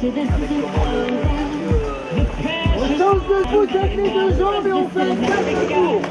On change de foot avec les deux jambes et on fait un quatre tours.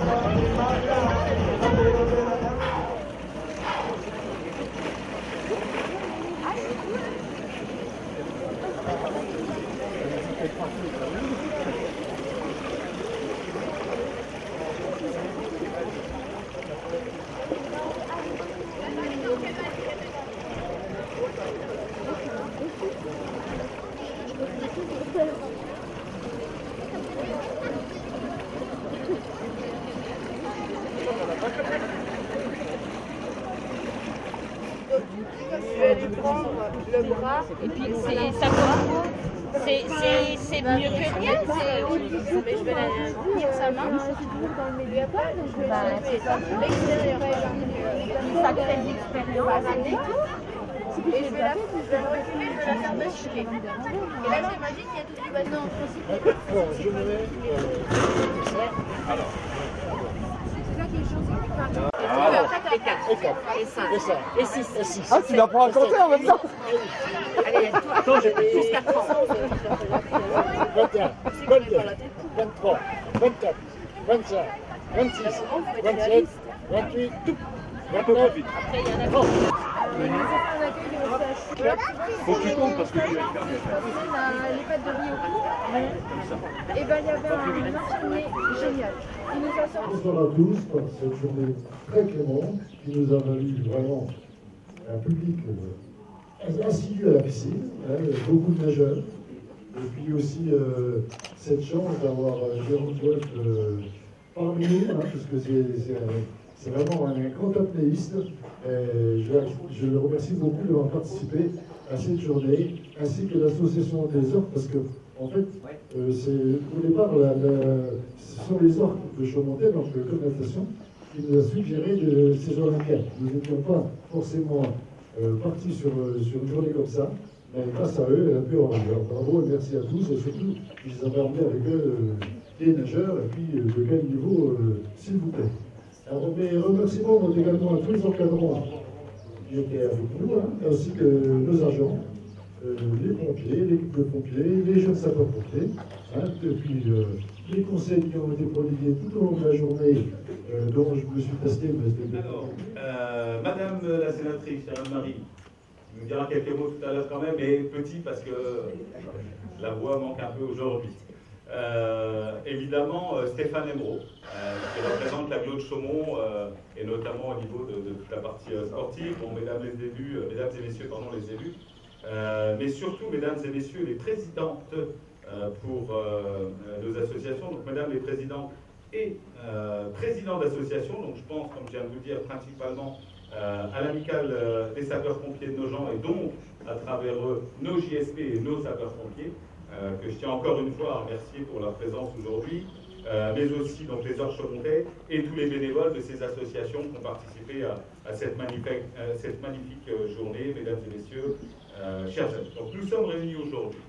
Marca. Et puis, c'est ça quoi C'est c'est- c'est mieux que rien, c'est Mais je vais la tenir sa main. dans le milieu après, donc je vais la c'est ça. l'extérieur. ça crée de l'expérience. Et je vais la je vais la reculer, je vais la faire basculer. Et là, c'est magique, il y a tout qui va non, Et ça. Et 6. Et 6. Ah, tu l'apprends à compter en même temps Allez, toi, jusqu'à 30. 21, 22, 23, 24, 25, 26, 27, 28, 29, Faut que tu comptes parce que tu vas faire les pâtes de riz au cou. Et ben, il y avait un infirmier génial. Il nous a sorti. Bonsoir à tous pour cette journée très clémente qui nous a valu vraiment un public euh, assidu à la piscine, hein, beaucoup de nageurs. Et puis aussi euh, cette chance d'avoir euh, Jérôme Wolf euh, parmi nous, hein, parce que c'est- c'est vraiment un grand apnéiste. Et je, je le remercie beaucoup d'avoir participé à cette journée, ainsi que l'association des orques, parce que en fait, euh, c'est au départ, la- la- ce sont les orques de Chaumontel, donc le club natation, qui nous a suggéré de ces Olympiades. Nous n'étions pas forcément euh, partis sur, euh, sur une journée comme ça, mais grâce à eux, elle a pu avoir Bravo et merci à tous, et surtout, ils avaient emmené avec eux euh, des nageurs, et puis euh, de quel niveau, euh, s'il vous plaît. Alors, mes remerciements vont également à tous les encadrants qui étaient avec nous, hein, ainsi que nos agents, euh, les pompiers, l'équipe de pompiers, les jeunes sapeurs-pompiers, hein, et puis euh, les conseils qui ont été prodigués tout au long de la journée, euh, dont je me suis testé, mais Madame la sénatrice, Anne-Marie, tu nous dira quelques mots tout à l'heure quand même, mais petit parce que la voix manque un peu aujourd'hui. Euh, évidemment, euh, Stéphane Emeraud, qui représente l'agglo de Chaumont, euh, et notamment au niveau de, toute la partie sportive. Mesdames les mesdames et messieurs, pardon, les élus, mais surtout, mesdames et messieurs, les présidentes pour nos associations, donc mesdames les présidentes et présidents d'associations, donc je pense, comme je viens de vous dire, principalement à l'amicale des sapeurs-pompiers de nos gens et donc à travers eux nos JSP et nos sapeurs-pompiers, euh, que je tiens encore une fois à remercier pour leur présence aujourd'hui, euh, mais aussi donc les Orches Montais et tous les bénévoles de ces associations qui ont participé à, cette magnifique, euh, journée, mesdames et messieurs, chers amis. Donc nous sommes réunis aujourd'hui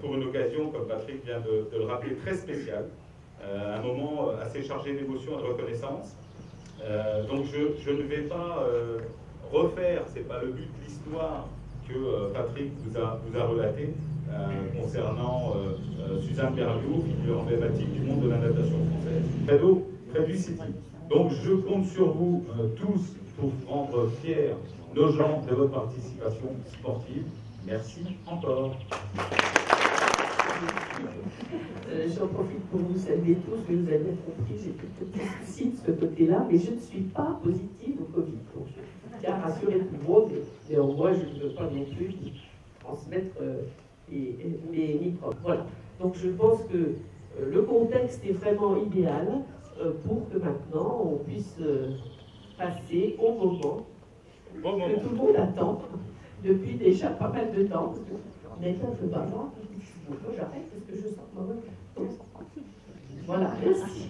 pour une occasion, comme Patrick vient de, le rappeler, très spéciale, un moment assez chargé d'émotion et de reconnaissance. Donc je, je ne vais pas refaire, c'est pas le but de l'histoire que euh, Patrick vous a, vous a relaté euh, concernant euh, Suzanne Berlioz, figure emblématique du monde de la natation française. Cadeau City. Donc je compte sur vous tous pour rendre fiers nos gens de votre participation sportive. Merci encore. Euh, J'en profite pour vous saluer tous, mais vous avez compris, j'ai quelques petits soucis de ce côté-là, mais je ne suis pas positive au Covid. À rassurer tout le monde, mais néanmoins, je ne veux pas non plus transmettre euh, les, les microbes. Voilà. Donc je pense que euh, le contexte est vraiment idéal euh, pour que maintenant on puisse passer au moment Bon que moment. tout le monde attend depuis déjà pas mal de temps. On est un peu bavard. Moi, J'arrête parce que je sens à- Voilà, merci.